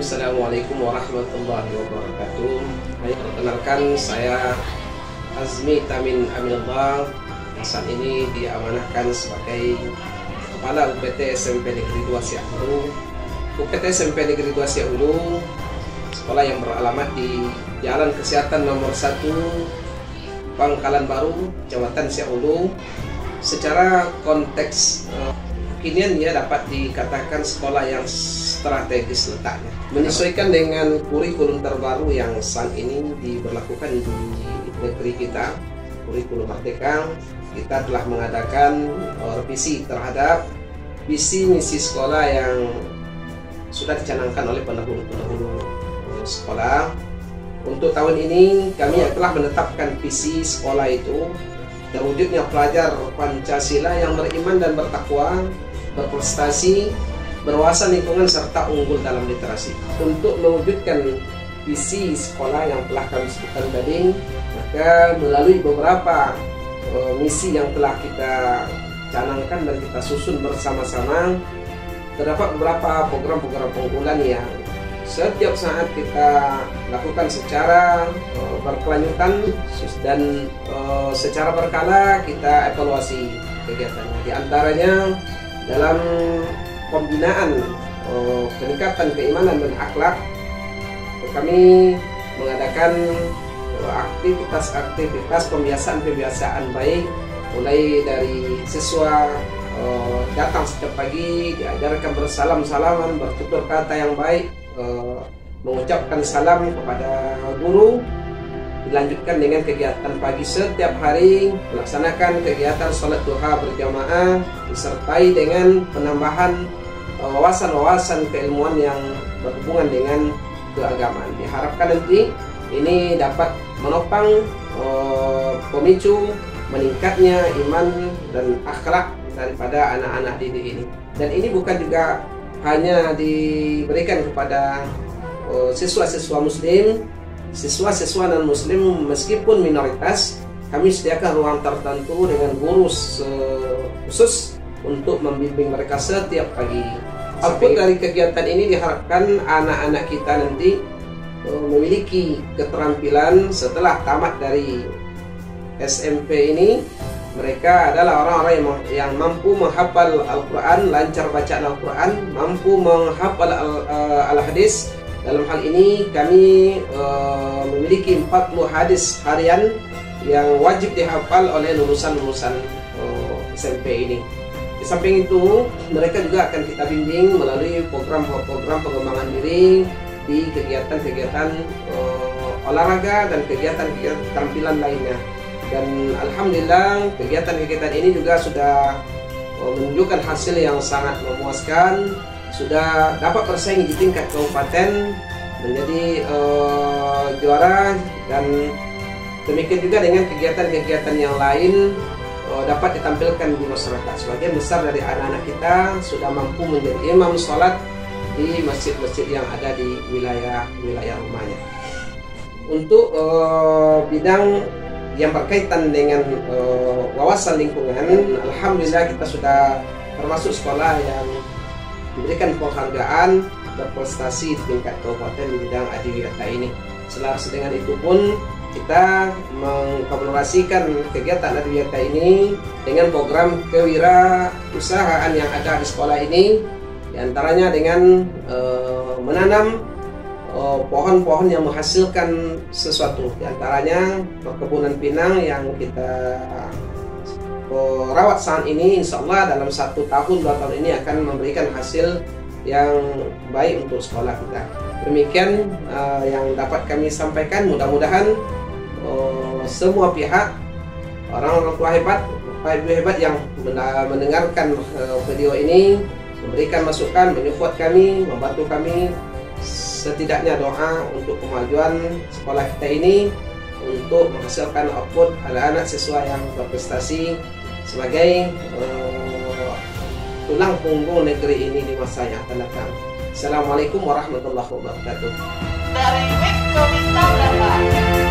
Bismillahirrahmanirrahim Assalamualaikum warahmatullahi wabarakatuh. Hai, perkenalkan saya Azmi Tamin Aminullah. Yang saat ini diamanahkan sebagai Kepala UPT SMP Negeri 2 Siak Hulu UPT SMP Negeri 2 Siak Hulu Sekolah yang beralamat di Jalan Kesehatan nomor 1 Pangkalan Baru, Kecamatan Siak Hulu Secara konteks uh, kekinian ya dapat dikatakan sekolah yang strategis letaknya. Menyesuaikan dengan kurikulum terbaru yang saat ini diberlakukan di negeri kita, kurikulum Merdeka, kita telah mengadakan uh, revisi terhadap visi misi sekolah yang sudah dicanangkan oleh pendahulu-pendahulu sekolah. Untuk tahun ini kami telah menetapkan visi sekolah itu terwujudnya pelajar Pancasila yang beriman dan bertakwa berprestasi, berwawasan lingkungan serta unggul dalam literasi. Untuk mewujudkan visi sekolah yang telah kami sebutkan tadi, maka melalui beberapa uh, misi yang telah kita canangkan dan kita susun bersama-sama, terdapat beberapa program-program pengumpulan yang setiap saat kita lakukan secara uh, berkelanjutan dan uh, secara berkala kita evaluasi kegiatannya. Di antaranya dalam pembinaan oh, peningkatan keimanan dan akhlak kami mengadakan oh, aktivitas-aktivitas pembiasaan-pembiasaan baik mulai dari siswa oh, datang setiap pagi diajarkan bersalam-salaman bertutur kata yang baik mengucapkan salam kepada guru dilanjutkan dengan kegiatan pagi setiap hari melaksanakan kegiatan sholat duha berjamaah disertai dengan penambahan uh, wawasan-wawasan keilmuan yang berhubungan dengan keagamaan. Diharapkan nanti ini dapat menopang uh, pemicu meningkatnya iman dan akhlak daripada anak-anak didik ini. Dan ini bukan juga hanya diberikan kepada uh, siswa-siswa muslim siswa-siswa non muslim meskipun minoritas kami sediakan ruang tertentu dengan guru khusus untuk membimbing mereka setiap pagi. Output dari kegiatan ini diharapkan anak-anak kita nanti uh, memiliki keterampilan setelah tamat dari SMP ini mereka adalah orang-orang yang, yang mampu menghafal Al-Quran, lancar bacaan Al-Quran, mampu menghafal uh, Al-Hadis, dalam hal ini kami uh, memiliki 40 hadis harian yang wajib dihafal oleh lulusan-lulusan uh, eh, SMP ini. Di samping itu, mereka juga akan kita bimbing melalui program-program pengembangan diri di kegiatan-kegiatan uh, olahraga dan kegiatan-kegiatan tampilan lainnya. Dan alhamdulillah kegiatan-kegiatan ini juga sudah menunjukkan hasil yang sangat memuaskan sudah dapat bersaing di tingkat kabupaten menjadi uh, juara dan demikian juga dengan kegiatan-kegiatan yang lain uh, dapat ditampilkan di masyarakat. Sebagian besar dari anak-anak kita sudah mampu menjadi imam sholat di masjid-masjid yang ada di wilayah-wilayah rumahnya. Untuk uh, bidang yang berkaitan dengan uh, wawasan lingkungan, alhamdulillah kita sudah termasuk sekolah yang diberikan penghargaan berprestasi di tingkat kabupaten di bidang adiwiyata ini. Selaras dengan itu pun kita mengkolaborasikan kegiatan adiwiyata ini dengan program kewirausahaan yang ada di sekolah ini di antaranya dengan e, menanam eh, pohon-pohon yang menghasilkan sesuatu di antaranya perkebunan pinang yang kita rawat saat ini insya Allah dalam satu tahun dua tahun ini akan memberikan hasil yang baik untuk sekolah kita. Demikian uh, yang dapat kami sampaikan. Mudah-mudahan uh, semua pihak orang-orang tua hebat ibu hebat yang mendengarkan uh, video ini memberikan masukan menyupport kami membantu kami setidaknya doa untuk kemajuan sekolah kita ini untuk menghasilkan output anak-anak siswa yang berprestasi sebagai uh, tulang punggung negeri ini di masa yang akan datang. Assalamualaikum warahmatullahi wabarakatuh. Dari Komita Berapa?